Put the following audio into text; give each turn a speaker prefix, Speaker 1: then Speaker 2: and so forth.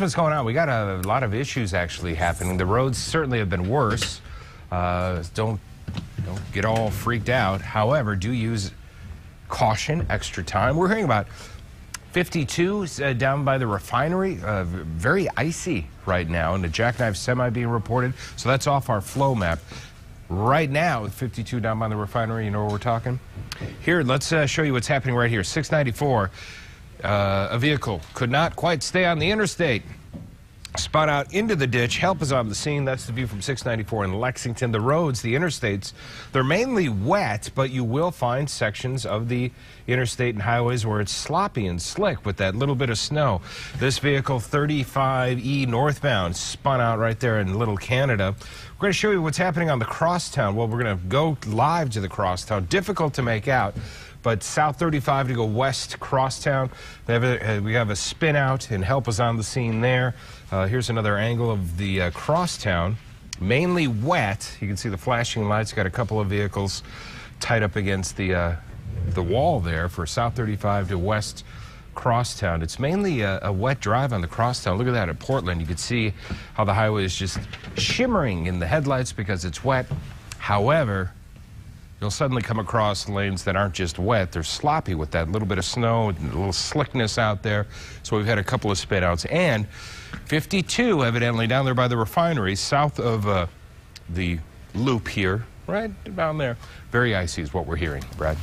Speaker 1: What's going on? We got a lot of issues actually happening. The roads certainly have been worse. Uh, don't don't get all freaked out. However, do use caution, extra time. We're hearing about 52 uh, down by the refinery, uh, very icy right now, and the jackknife semi being reported. So that's off our flow map. Right now, 52 down by the refinery, you know where we're talking? Here, let's uh, show you what's happening right here. 694. Uh, a vehicle could not quite stay on the interstate. Spun out into the ditch. Help is on the scene. That's the view from 694 in Lexington. The roads, the interstates, they're mainly wet, but you will find sections of the interstate and highways where it's sloppy and slick with that little bit of snow. This vehicle, 35E northbound, spun out right there in Little Canada. We're going to show you what's happening on the crosstown. Well, we're going to go live to the crosstown. Difficult to make out but South 35 to go west crosstown. Have a, uh, we have a spin out and help is on the scene there. Uh, here's another angle of the uh, crosstown. Mainly wet. You can see the flashing lights. Got a couple of vehicles tied up against the uh, the wall there for South 35 to west crosstown. It's mainly a, a, wet drive on the crosstown. Look at that at Portland. You can see how the highway is just shimmering in the headlights because it's wet. However, you'll suddenly come across lanes that aren't just wet, they're sloppy with that little bit of snow, a little slickness out there. So we've had a couple of spit outs. And 52, evidently, down there by the refinery, south of uh, the loop here, right down there. Very icy is what we're hearing, Brad.